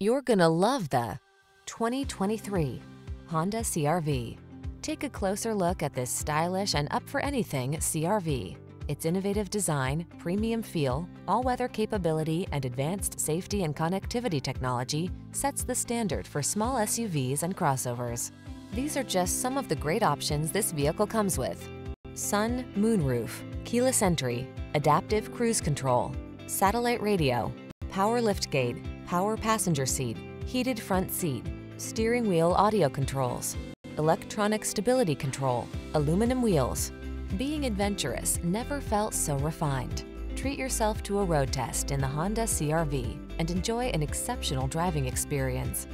You're gonna love the 2023 Honda CRV. Take a closer look at this stylish and up-for-anything CRV. Its innovative design, premium feel, all-weather capability, and advanced safety and connectivity technology sets the standard for small SUVs and crossovers. These are just some of the great options this vehicle comes with. Sun moonroof, keyless entry, adaptive cruise control, satellite radio, power liftgate, power passenger seat, heated front seat, steering wheel audio controls, electronic stability control, aluminum wheels. Being adventurous never felt so refined. Treat yourself to a road test in the Honda CRV and enjoy an exceptional driving experience.